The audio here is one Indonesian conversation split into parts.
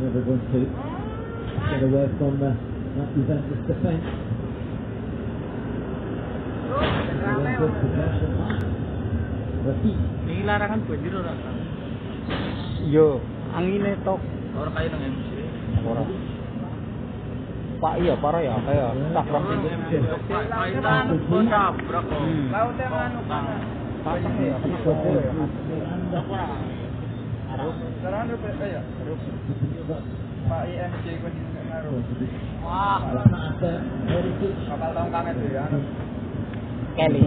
never going to. Get a from the, that relentless defence. Relentless possession. Yo, ang ina. Orang kayo ng MC. Orang. Pak iya parah ya kayak tak rapi. Kita anu. Kau teh. Pasang ya. Pak di. Going to be Wah, kangen tuh ya. Kelly.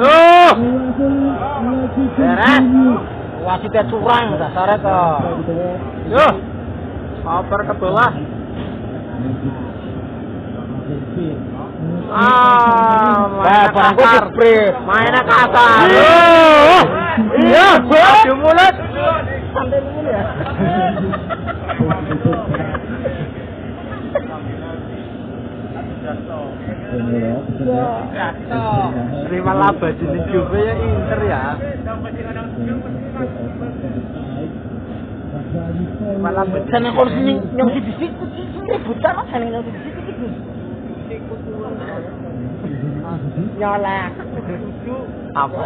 Oh! Beres. Wasitnya curang dasarnya wall. Yo. Over ke bawah. Ah, mainnya kasar. Mainnya kasar. Iya, gue mulut. Sampai ini ya. Terima laba jadi coba ya inter ya. Malam bencana kalau sini nyongsi di situ, ini buta mas, ini nyongsi di Nyolek. Apa?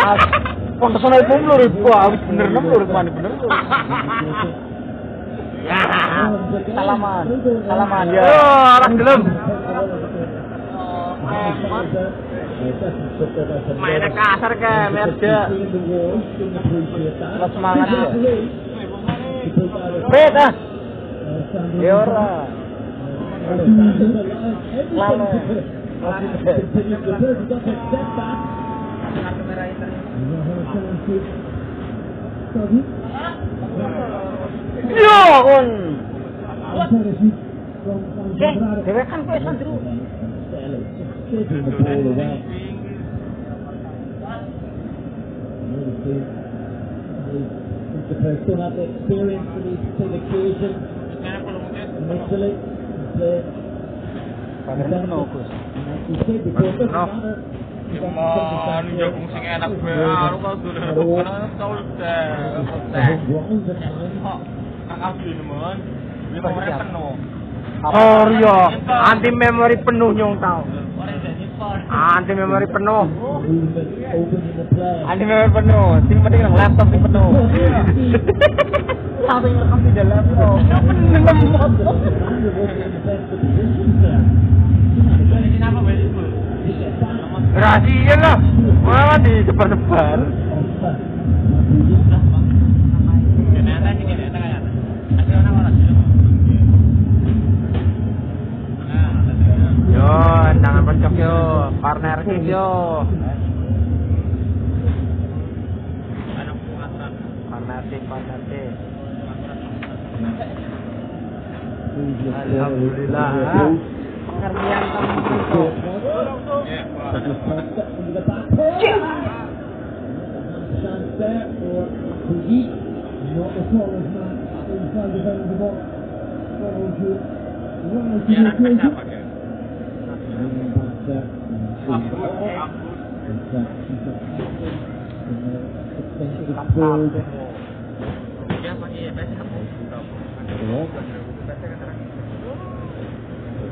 As, Pantesan ibu lu ribu, awit bener nem lu mana bener lu. Ya, salaman, salaman ya. orang gelem. Mainnya kasar ke merda. Lo semangat ya. Beda. Ya ora. Continues to Okay, I don't. No. matter. Cuman jagung sing enak kok dulu. Teh. Kakak nemen. Ini nomornya penuh. Oh iya, anti memori penuh nyong tau. Anti memori penuh. Anti memori penuh. Sing penting nang laptop sing penuh. Sampai rekam di laptop. Penuh. Rahasia lah. Wah, di. Nah, Yo, jangan pencok yo. Partner kick yo. anak Sumatera. Partner kick, partner kick. Alhamdulillah. Karnian sama Kunto. Ya, pakai best kamu. Ya.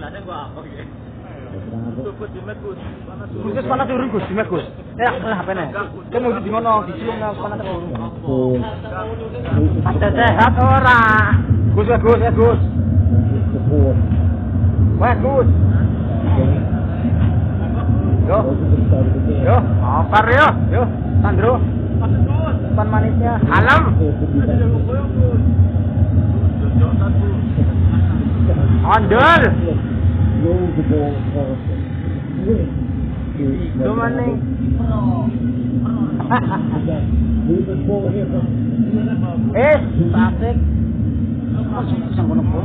itu. Kamu Itu. Bilangnya gua apa di Gus. Panas Gus panas turun Gus, di Gus. Ya, lah apa nih? Kan mau di mana? Di sini nggak panas turun. For Ada sehat ora. Gus ya Gus ya Gus. Wah Gus. Yo, yo, opar yo, yo, Sandro. Depan manisnya. Alam. For rollable person with Good morning. Moving forward here from. Eh, traffic. Saan ko na po?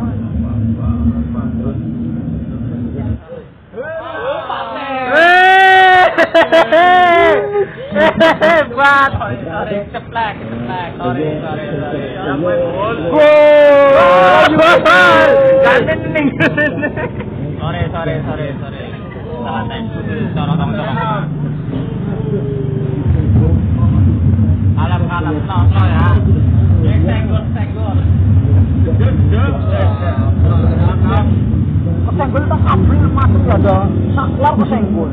Bad. Sorry, it's a flag, it's a flag. Sorry, sorry, sorry. Oh my god. Goal! Goal! Goal! Goal! Goal! Goal! Sorry, sorry, sorry, sorry. Salah time. Tolong, tolong. Alam, alam, ya. Senggol, senggol. Kesenggol tak kabel masuk ya ada. Saklar kesenggol.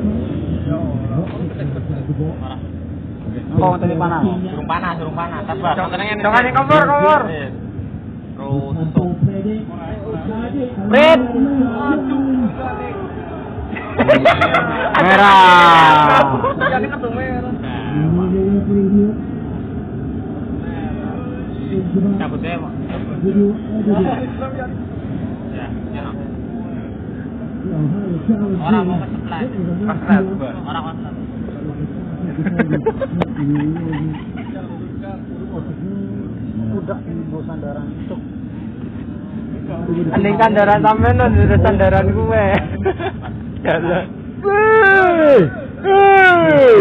Oh, tadi panas. Surung panas, surung panas. Sabar. Jangan yang kompor, kompor. Rusuk. Red. Merah. Cabut deh. Ya, ya. Orang mau. Orang. Udah ibu sandaran itu. Anding sandaran sampean lho udah sandaran gue. Jalan. Hei! Hei!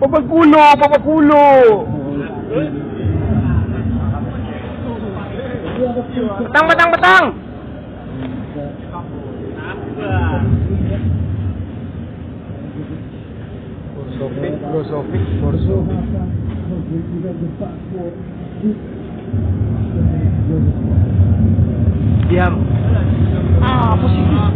Papa kulo, papa kulo. Petang, petang, petang. Sofik, Sofik, you bm 啊不行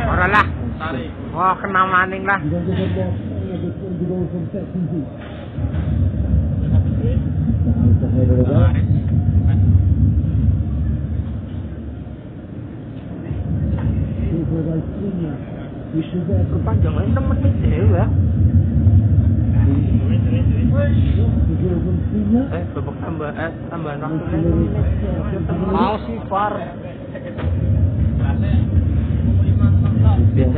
Again, yeah. Ora kosong. Mainnya Good support from this person. Sing dijelek apa? Layar apa?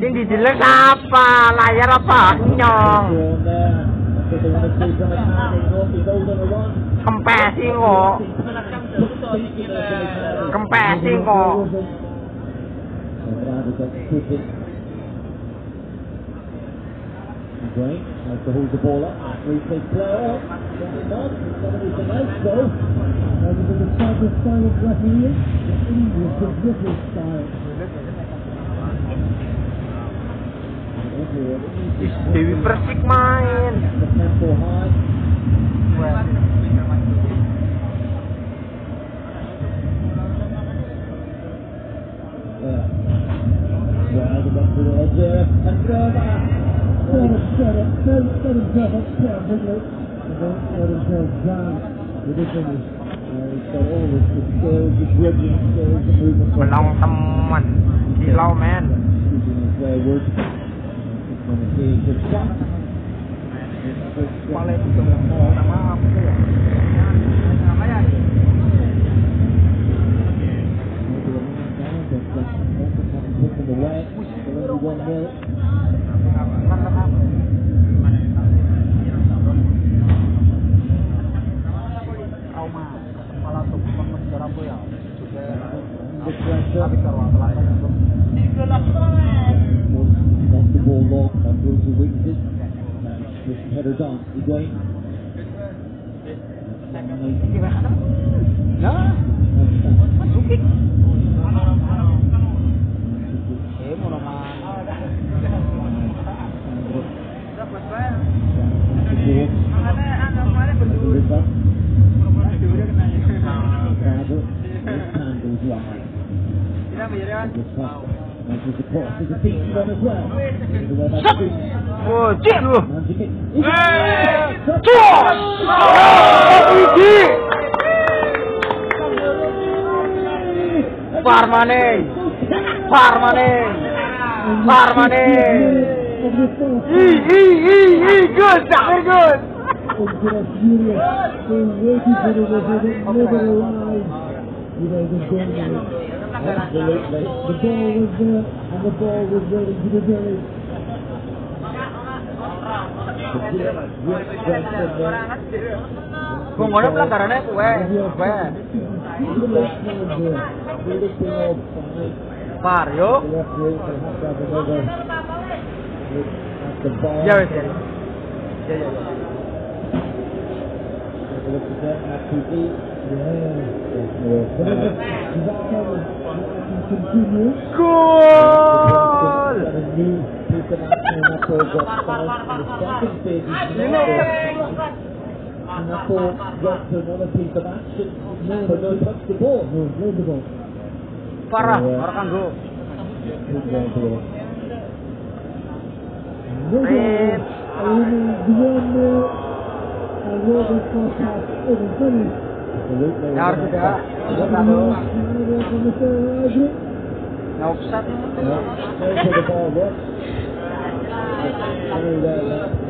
Sing dideleng apa? Layar apa nyong? Kempesi kok. Kempesi kok. Great, has to hold the ball up. Replay player, Somebody's the style of referee. The English, the British style. Dewi Persik main. Menang teman, kilau men. Paling itu minta maaf itu ya. Namanya Maybe Just headers on. Higuain. gimana ya masukin eh mau nama Mentions the course as a good, very good! the ball was there, and the ball was ready to the game. Yeah, Gol! Singapore got to another piece of action, but no touch the ball. No, no the ball. Parah, orang kan go. Big ball to